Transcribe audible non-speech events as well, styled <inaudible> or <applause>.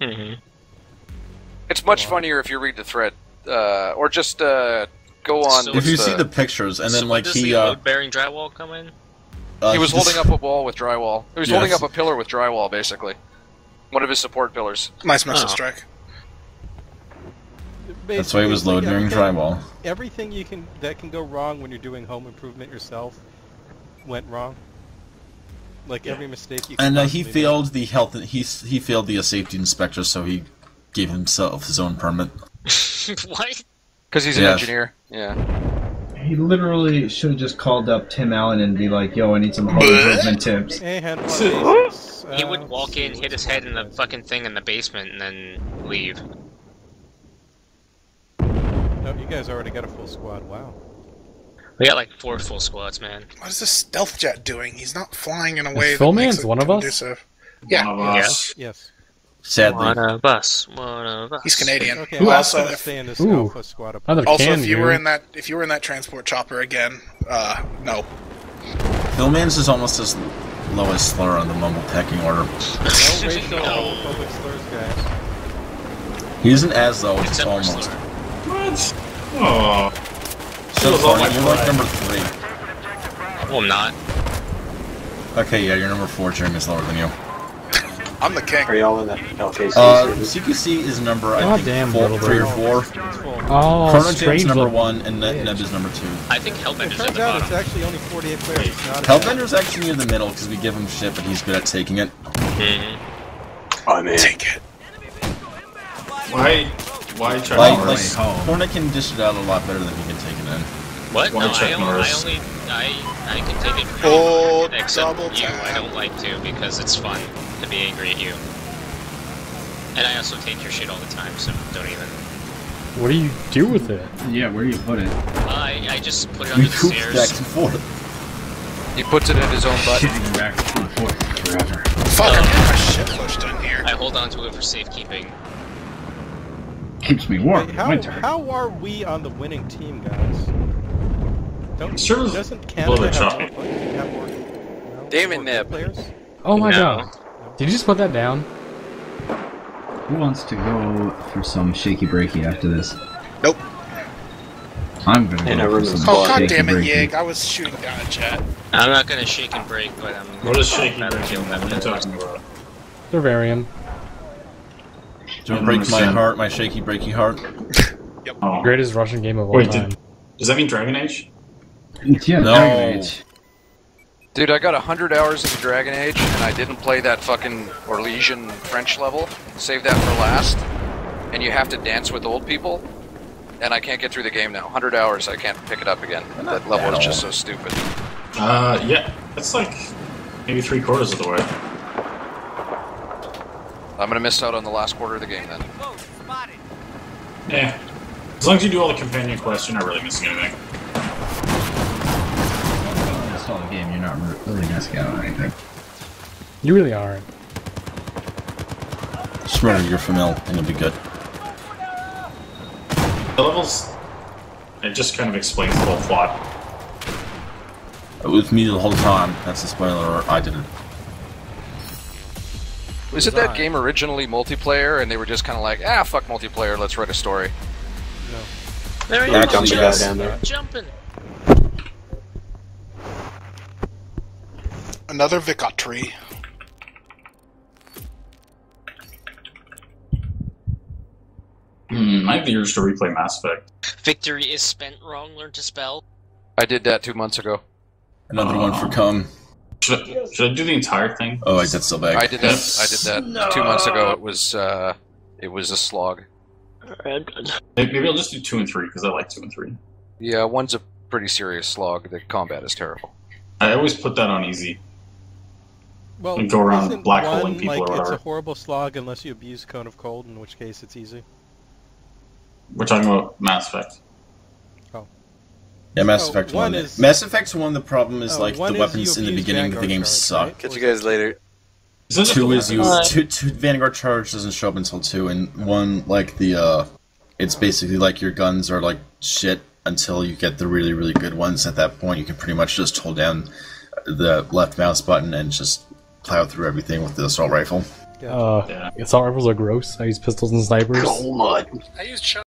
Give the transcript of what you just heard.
hmm It's much funnier if you read the thread, uh, or just uh, go on. So If you what's see the pictures, and so then when like does he, the uh, load-bearing drywall come in? uh, he was holding up a wall with drywall. He was holding up a pillar with drywall, basically. One of his support pillars. Nice missile Oh. strike. That's why he was Basically, load like, bearing drywall. Everything you can that can go wrong when you're doing home improvement yourself went wrong. Like every mistake you. Can And uh, he possibly make. failed the health. He he failed the uh, safety inspector, so he gave himself his own permit. <laughs> what? Because he's an Yes. engineer. Yeah. He literally should have just called up Tim Allen and be like, "Yo, I need some home improvement tips." Hey, hand. He <laughs> Uh, would walk in, hit his head in the fucking thing in the basement, and then leave. No, you guys already got a full squad. Wow. We got like four full squads, man. What is this stealth jet doing? He's not flying in a way that Phil makes Man's it one of us? conducive. Yeah, One of us. Yes. Sadly, One of us. One of us. he's Canadian. Okay. Who I'm also, if, stay in this Ooh. alpha squad. Up Another also, can if you dude. were in that, if you were in that transport chopper again, uh, no. Philman's is almost as low as slur on the mumble pecking order. <laughs> No No. slurs, guys. He isn't as low, it's Except almost. Slur. What? Oh. So Feels all you're like number three. Well, I'm not. Okay, yeah, you're number four. Jeremy's lower than you. I'm the king. Are y'all in the LKC Uh. CQC is number I God think damn, four, little three or four. Oh, Chrono Jam's strange number look. one, and Ne- Neb is number two. I think It Hellbender's at turns the out it's actually only 48 players. It's not as bad. Hellbender's actually near the middle because we give him shit, but he's good at taking it. Mhm. Oh man. Take it. Why? Why try Like, to like race? Hornet can dish it out a lot better than he can take it in. What? Why No, check I, only, I only, I, I can take it. Oh, Except double you, I don't like to because it's fun to be angry at you. And I also take your shit all the time, so don't even. What do you do with it? Yeah, where do you put it? I, I just put it We under the coop back and forth. He puts it in his own butt. Shitting back and forth forever. Fuck, I'm oh. getting shit pushed in here. I hold on to it for safekeeping. Keeps me warm Wait, in how, winter. how are we on the winning team, guys? Don't, Sure doesn't a Canada little bit have, more, have more, no, Damon more Neb. players? Oh my No. god. Did you just put that down? Who wants to go for some shaky breaky after this? Nope. I'm gonna And go a for some Oh, Well, god damn it, breaky. Yig. I was shooting down a jet. I'm not gonna shake and break, but I'm. What is shaking? Rather What kill them are you than talking about? Terrarium. Don't don't break my heart, my shaky breaky heart. Oh. Greatest Russian game of all Wait, time. did, does that mean Dragon Age? Yeah, No. Dragon Age. Dude, I got 100 hours into Dragon Age, and I didn't play that fucking Orlesian French level. Save that for last. And you have to dance with old people. And I can't get through the game now. 100 hours, I can't pick it up again. That level is just so stupid. Uh, yeah. That's like maybe three quarters of the way. I'm gonna miss out on the last quarter of the game then. Yeah. As long as you do all the companion quests, you're not really missing anything. That's all the game. You're not really missing out on anything. You really aren't. Just murder your famil, and you'll be good. The levels, it just kind of explains the whole plot. It was me the whole time. That's a spoiler. I did it. Was it that game originally multiplayer, and they were just kind of like, ah, fuck multiplayer, let's write a story? No. There he Yeah, is, jumping jumping, down there. jumping. Another victory. Hmm, I have the urge to replay Mass Effect. Victory is spent wrong. Learn to spell. I did that two months ago. Another one for cum. Should I, should I do the entire thing? Oh, wait, that's still bad. I did that. I did that two months ago. It was uh, it was a slog. Maybe maybe I'll just do two and three because I like two and three. Yeah, one's a pretty serious slog. The combat is terrible. I always put that on easy. Well, And go around isn't black one, holing people like, or It's a horrible slog unless you abuse Cone of Cold, in which case it's easy. We're talking about Mass Effect. Yeah, Mass Oh, Effect one one. is- Mass Effect one. The problem is Oh, like the is weapons in the abuse beginning of the game charge, suck. right? Catch you guys later. Is Two is you. Uh, Two, two Vanguard charge doesn't show up until two, and one like the uh, it's basically like your guns are like shit until you get the really really good ones. At that point, you can pretty much just hold down the left mouse button and just plow through everything with the assault rifle. Uh, Yeah. assault rifles are gross. I use pistols and snipers. Go mud. I used shot